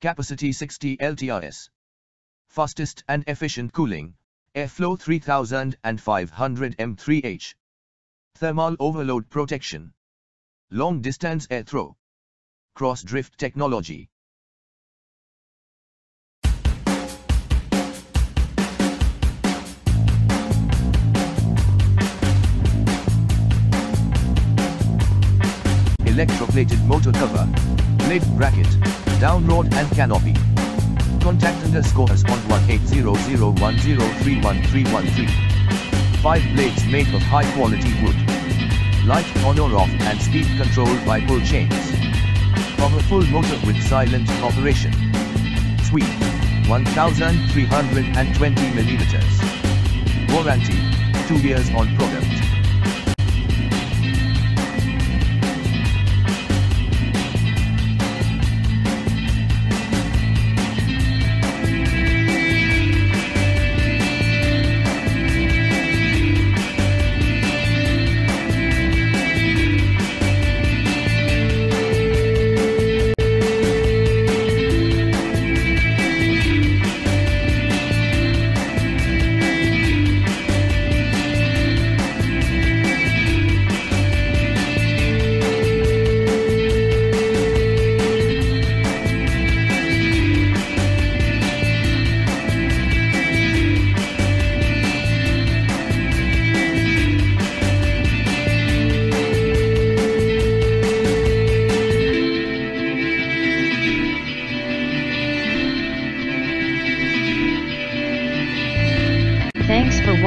capacity 60 LTRS. Fastest and efficient cooling, airflow 3500 M3H. Thermal overload protection. Long distance air throw. Cross drift technology. Electroplated motor cover, blade bracket, down rod and canopy. Contact underscore on 180010311313. Five blades made of high quality wood. Light on or off and speed controlled by pull chains. Powerful motor with silent operation. Sweep. 1320 millimeters. Warranty. 2 years on product.